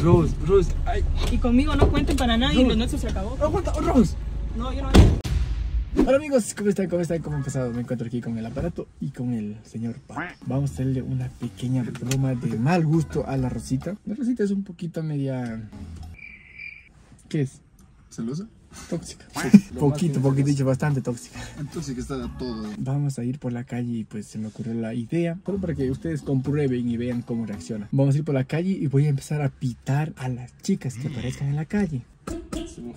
Rose, Rose, ay, Y conmigo no cuenten para nada y No. lo nuestro se acabó. aguanta, Rose. No, yo no. Hola amigos, ¿cómo están? ¿Cómo están? ¿Cómo han pasado? Me encuentro aquí con el aparato y con el señor Pato. Vamos a hacerle una pequeña broma de mal gusto a la Rosita. La Rosita es un poquito media... ¿Qué es? ¿Celosa? Tóxica. Poquito, poquito dicho, bastante tóxica. Entonces que está todo. Vamos a ir por la calle y pues se me ocurrió la idea, solo para que ustedes comprueben y vean cómo reacciona. Vamos a ir por la calle y voy a empezar a pitar a las chicas que aparezcan en la calle.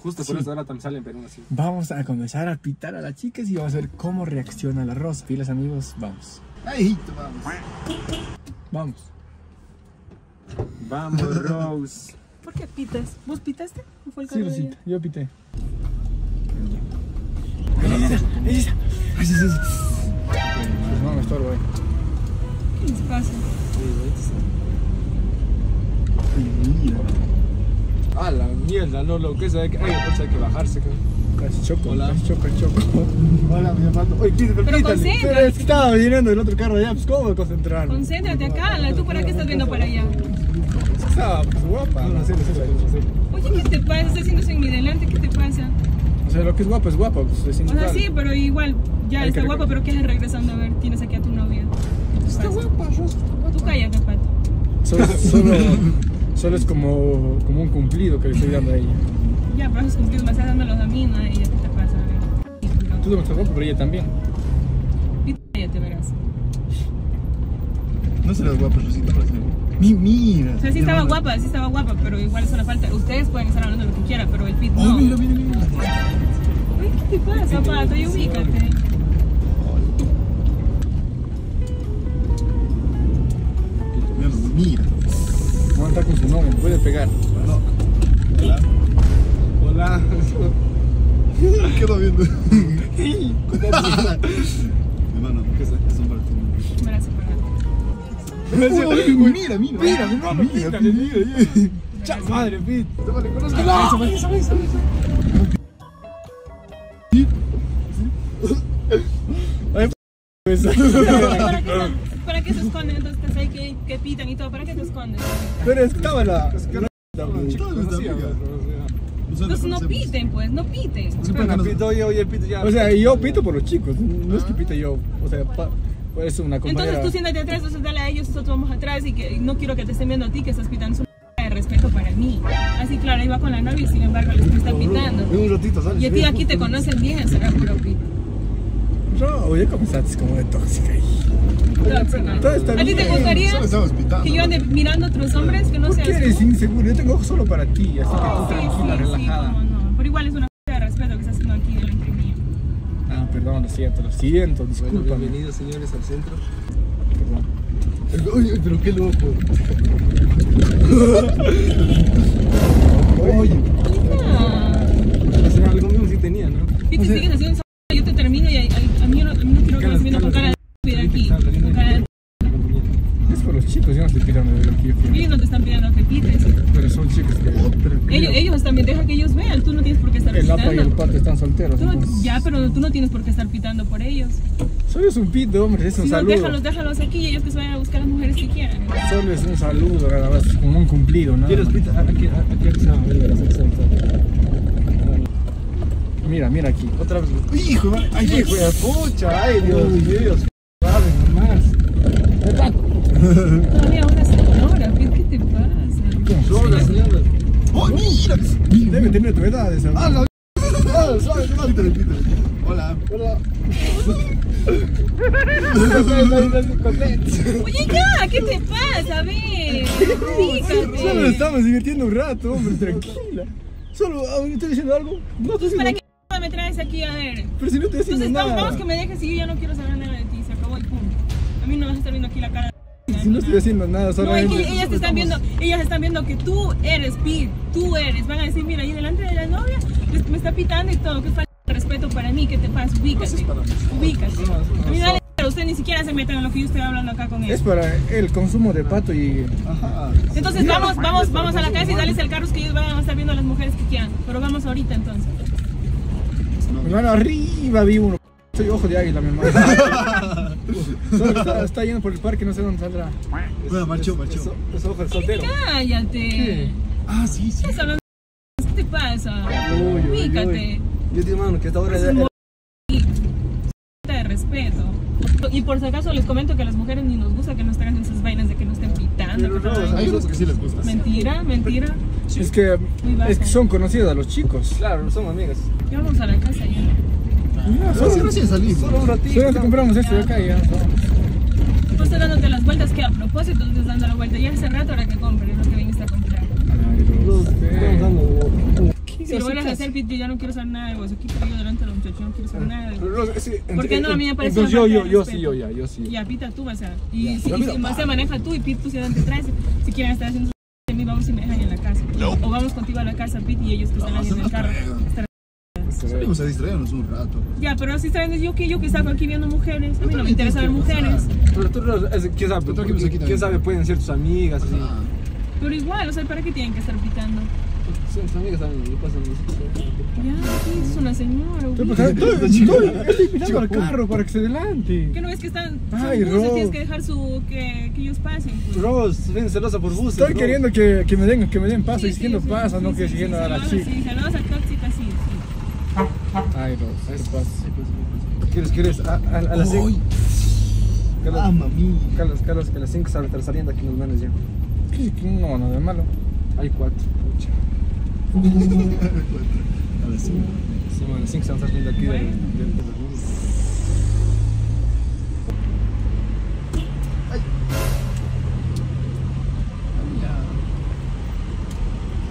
Justo por Sí. eso ahora también salen, pero aún así. Vamos a comenzar a pitar a las chicas y vamos a ver cómo reacciona la Rosa. Pilas amigos, vamos. ¡Ay, vamos! Vamos. Vamos, Rose. ¿Por qué pitas? ¿Vos pitaste? ¿O fue el Sí, carro de Rosita, ella? yo pité. Ahí está, ahí está. Ay, sí, sí, sí. Pues no me estorbo, eh. ¿Qué les pasa? Mira. Ah, la mierda, no, lo que es, hay que, ay, pues hay que bajarse. creo. Casi choco, Hola. casi choco, choco. Hola, mi hermano. Oye, pídeme, Pero pídale. concentra. Pero es que estaba viniendo el otro carro allá, pues ¿cómo voy a concentrar? Concéntrate acá, ¿tú para qué estás viendo para allá? Pues guapa. No, no. Oye, ¿qué te pasa? Estás haciendo eso en mi delante, ¿qué te pasa? O sea, lo que es guapa es guapa, pues es O sea, sí, pero igual, ya Hay está que guapa, pero ¿qué haces regresando a ver? Tienes aquí a tu novia. Está guapa, Rosa. Tú cállate, pato. Solo, solo, solo es como, como un cumplido que le estoy dando a ella. Ya, pero esos cumplidos me estás dándolos a mí, no a ella. ¿Qué te pasa? A ver. Tú no estás guapa, pero ella también. Y cállate, verás. No serás guapa, Rosita, para ser. Mi, mira. O sea, sí estaba hermana. guapa, sí estaba guapa, pero igual es una falta. Ustedes pueden estar hablando de lo que quieran, pero el pit Oh, no. mira, mira, mira. Uy, ¿qué te pasa, pato? Y ubícate. Mira, mira. No anda con su novio, me puede pegar. No. Hola. Hola. Quedo viendo. Hermano, ¿qué es eso para ti? Me mira, mira. Mira. Mira, mira, mira. Ya, madre, Pete. Toma, le conozco. Eso, eso, eso, eso. ¿Para qué, ¿Para qué se esconden? Entonces que, que pitan y todo. ¿Para qué te escondes? Pero es que estaba la... Entonces no piten, pues, no piten. Sí, o sea, ya. O yo pito por los chicos, no es que pite yo. O sea, pa, es una compañera... Entonces tú siéntate atrás, entonces dale a ellos, nosotros vamos atrás y que no quiero que te estén viendo a ti que estás pitando. Es una de respeto para mí. Así, claro, iba con la novia y sin embargo les está pitando. En un ratito, ¿sabes? Y a ti aquí te conocen bien, será puro pito. No, ya comenzaste como de tóxica ahí. Tóxica. Todo está ¿A ti te gustaría que yo ande mirando a otros hombres que no ¿Por qué seas eres tú? inseguro? Yo tengo ojos solo para ti, así que tú Sí, tranquila, relajada. Pero igual es una falta de respeto que estás haciendo aquí delante mío. Ah, perdón, lo siento, lo siento, Bueno, discúlpame. bienvenidos, señores, al centro. Perdón. Oye, pero qué loco. Oye. Algo mismo sí tenía, ¿no? te de lo que yo quiero. ellos no te están pidiendo que pites. Pero son chicos que... Ellos, ellos también, deja que ellos vean, tú no tienes por qué estar El apa y el pato están solteros. Tú no- entonces- ya, pero tú no tienes por qué estar pitando por ellos. Solo es un pito, hombre, es un Si no, saludo. déjalos, déjalos aquí y ellos que se vayan a buscar las mujeres que quieran. Solo es un saludo, nada más, como un cumplido, ¿no? ¿Quieres, Pete? Aquí, aquí, aquí. No, mira. Mira, mira aquí. Otra vez. Hijo, ay, Ay, hijo. de pucha, ay, Dios nomás. Todavía una señora, ¿qué qué te pasa? Hola, señora. Oh, mira. Debe tener tu edad esa. Ah, la. Ah. Hola. Hola. Oye, ya, ¿qué te pasa? A ver, Solo nos estamos divirtiendo un rato, hombre, tranquila. Solo, ah, ¿estoy diciendo algo? No ¿Para qué me traes aquí a ver? Pero si no estoy diciendo Entonces, vamos, nada. vamos que me dejes y yo ya no quiero saber nada de ti, se acabó y pum. A mí no me vas a estar viendo aquí la cara. Si no estoy haciendo nada, No, es solamente... que ellas te están viendo, ellas están viendo que tú eres Pete, tú eres. Van a decir, mira, ahí delante de la novia pues, me está pitando y todo, que falta de respeto para mí, ¿qué te pasa? Ubícate, ubícate. A mí dale, pero usted ni siquiera se meta en lo que yo estoy hablando acá con él. Es para el consumo de pato y... Ajá. Entonces vamos, vamos, vamos a la casa y dales el carro que ellos van a estar viendo a las mujeres que quieran. Pero vamos ahorita entonces. Mi hermano, arriba vi uno. Soy ojo de águila, mi hermano. Está, está yendo por el parque, no sé dónde saldrá. Bueno, marchó, marchó. Es, es ojo el soltero. Cállate. Ah, sí, sí. ¿Qué? ¿Qué te pasa? Ubícate. Yo te mano que esta hora Es de... respeto. Y por si acaso les comento que a las mujeres ni nos gusta que nos traigan esas vainas de que nos estén pitando. No, tal. Hay unos que sí les gusta. Mentira, mentira. Es que, es que son conocidos a los chicos. Claro, somos amigas. Ya vamos a la casa ya. Mira, solo, recién salimos. Solo un ratito. solo te compramos esto de acá y ya. Tú estás dándote las vueltas que a propósito estás dando la vuelta. Ya hace rato ahora que compres lo que viniste a comprar. Si lo vuelves a hacer, Pete, yo ya no quiero saber nada de vos. Aquí pero yo delante de los muchachos no quiero saber nada de vos. Sí, ¿Por qué no? A mí me parece Entonces yo, yo, yo sí, yo ya, yo sí. Ya, Pita, tú vas a. Y Ya. si, más se maneja tú y Pete, tú si te traes. Si quieren estar haciendo de mí, vamos y me dejan en la casa. O vamos contigo a la casa, Pete, y ellos que están No, ahí en el carro. Salimos a distraernos un rato. Ya, pero así saben, yo que yo que salgo aquí viendo mujeres. A mí no me interesa ver mujeres. Pero tú, quién sabe, quién, sabe, pueden ser tus amigas, así. Pero igual, o sea, ¿para qué tienen que estar pitando? Son tus amigas también, le pasan Ya, es una señora. Pasando- estoy, pitando al carro para que se adelante. ¿Qué no ves que están Ay, buses? Ro. Tienes que dejar su que, que ellos pasen. Pues. Rose, ven celosa por buses. Estoy Rose. queriendo que, que me den, que me den paso paso, sí, no sí, que sí, siguiendo sí, a la chica. Sí, saludos a tóxica, sí, sí. Ay, ¿qué pasa? ¿Quieres, quieres? A, a, a las 5. Uy. Carlos, Ah, mami. Carlos, Carlos, que a las 5 sale estar saliendo aquí nos manes ya. ¿Qué- qué- No, no, de malo. Hay 4. Pucha. A las cinco. Sí, man, a las 5 estamos saliendo aquí de, de,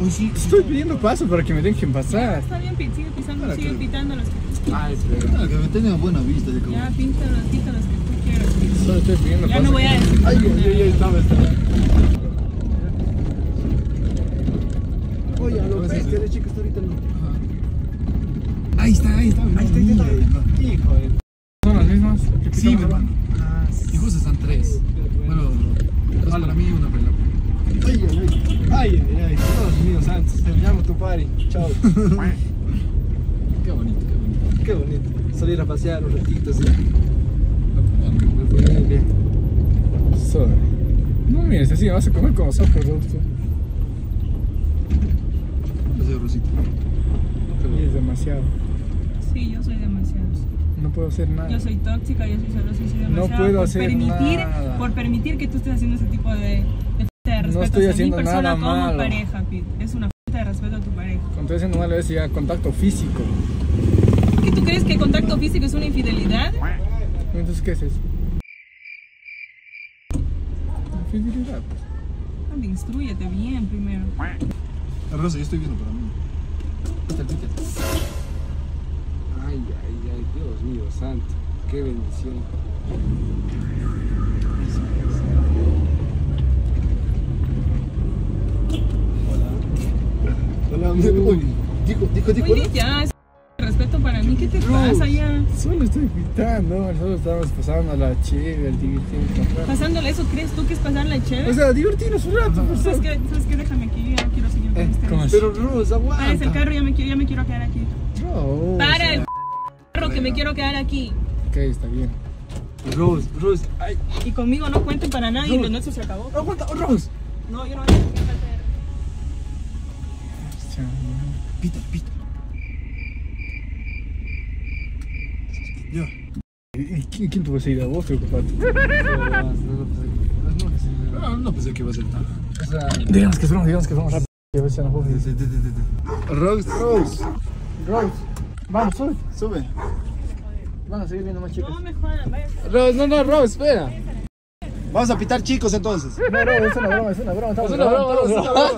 de, Uy, sí. Estoy pidiendo paso para que me dejen Ya, pasar. está bien, sigue pisando, sigue que- pitando las que Ay, pero. Ah, que me tenga buena vista. Ya como. Ya, pinta las que tú quieras. Pete. Solo estoy pidiendo Ya paso. no voy a decir. Ay, ay, ay, estaba, estaba. Oye, a lo que es que de chico está ahorita no. Ahí está, ahí está. Ahí está, ahí está, ahí está. Hijo de. ¿Son las mismas? que Sí, hermano. Ah, Y justo están tres. Bueno, dos para mí y una para la. Ay, ay, ay. Ay, ay, ay. Dios mío, santos. Te party. Chao. Qué bonito, qué bonito. Qué bonito. Salir a pasear un ratito así. No mires así, vas a comer con los ojos, Rose. Ese Rosita. Y es demasiado. Sí, yo soy demasiado. No puedo hacer nada. Yo soy tóxica, yo soy celosa, yo soy No demasiado. puedo por hacer permitir, nada. Por permitir que tú estés haciendo ese tipo de, de de respeto estoy hacia haciendo mi persona nada como malo. pareja, Pete. Es una a tu pareja. Cuando estoy haciendo malo es ya contacto físico. ¿Qué tú crees que contacto físico es una infidelidad? Entonces, ¿qué es eso? Infidelidad. Anda, Instrúyete bien primero. La Rosa, yo estoy viendo para mí. Peter, Peter. Ay, ay, ay, Dios mío, santo. Qué bendición. Hola, amigo. Uy, dijo, dijo, dijo. Oye, ya, es respeto para mí. ¿Qué te pasa ya? Solo estoy gritando, solo estamos pasando la chévere, un rato. Pasándole eso, ¿crees tú que es pasarla chévere? O sea, divertirnos un rato, pues. ¿Sabes qué? ¿Sabes qué? Déjame aquí, yo ya quiero seguir con Eh, ustedes. Pero Rose, aguanta. Para el carro, ya me, quiero, ya me quiero quedar aquí. No, Para o sea, el carro que me quiero quedar aquí. Ok, está bien. Rose, Rose, ay, Y conmigo no cuenten para nada y No. lo nuestro se acabó. aguanta, Rose. No, yo no voy a decir falta no. Peter, Peter. Ya. ¿Y quién, quién tuvo esa idea? ¿Vos o papá? Ah, no pensé que iba a ser tan. O sea, Digamos que somos, digamos que somos rápidos. Que a no de. Rose, Rose. Rose, vamos, sube. Sube. Van a seguir viendo más chicas. No me jodan, vaya. Rose, no, no, Rose, espera. Vamos a pitar chicos entonces. No, no, es una broma, es una broma. Estamos Es una broma, grabando, es una broma.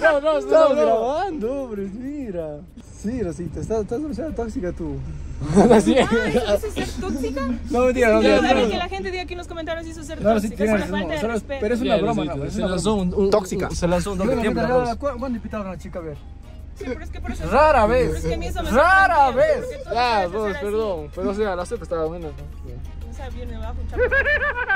No, no, Estamos no, no. grabando, hombre, mira. Sí, Rosita, estás, estás demasiado tóxica tú. Así es. Ay, ¿eso es ser tóxica? No, mentira, no, mentira. no, que no. la gente diga aquí en los comentarios si eso es ser No, sí tóxica. Es una tienes de solo- respeto. pero es una broma, ¿no? Es Se una lanzó un, un- Tóxica. Se lanzó un doble tiempo. mentira, Rose. ¿cu- ¿Cuándo invitaron a una chica a ver? Sí, pero es que por eso... Rara vez. es que a mí eso me Rara vez. Ah, hacer así. perdón. Pero o sea, la cepa estaba buena. O sea, viene abajo, chapo.